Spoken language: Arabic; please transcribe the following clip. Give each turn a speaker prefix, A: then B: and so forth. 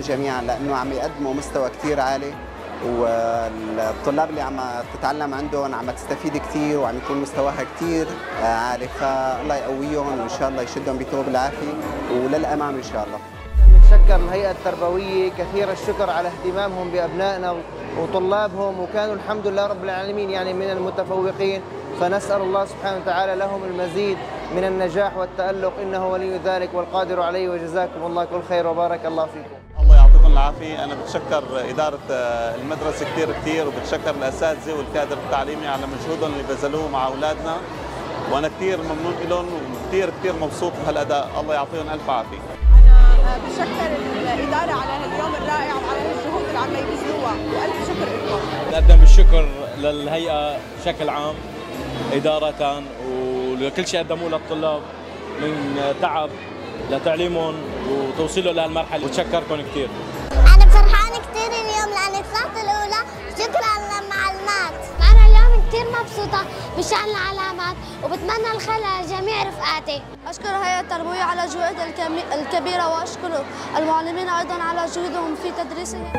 A: جميعا لأنه عم يقدموا مستوى كثير عالي والطلاب اللي عم تتعلم عندهم عم تستفيد كثير وعم يكون مستواها كثير عالي. فالله يقويهم وإن شاء الله يشدهم بثوب العافية وللأمام إن شاء الله.
B: نتشكر الهيئة التربوية كثير الشكر على اهتمامهم بأبنائنا وطلابهم وكانوا الحمد لله رب العالمين يعني من المتفوقين. فنسأل الله سبحانه وتعالى لهم المزيد من النجاح والتألق إنه ولي ذلك والقادر عليه وجزاكم الله كل خير وبارك الله فيكم.
C: الله يعطيكم العافية. أنا بتشكر إدارة المدرسة كثير كثير وبتشكر الأساتذة والكادر التعليمي على مجهودهم اللي بذلوه مع أولادنا. وأنا كثير ممنون لهم وكثير كثير مبسوط بهالأداء. الله يعطيهم ألف عافية.
D: أنا بشكر الإدارة على هاليوم الرائع وعلى هالجهود اللي عم يبذلوها. وألف شكر لكم.
E: نقدم الشكر للهيئة بشكل عام إدارة ولكل شيء قدموه للطلاب من تعب لتعليمهم وتوصيله لهالمرحلة. بتشكركم كثير
F: أنا فرحانة كثير اليوم لأني طلعت الأولى شكرا للمعلمات.
G: أنا اليوم كثير مبسوطة بشأن العلامات وبتمنى الخير لجميع رفقاتي.
H: أشكر الهيئة التربوية على جهودها الكبيرة وأشكر المعلمين أيضا على جهودهم في تدريسهم.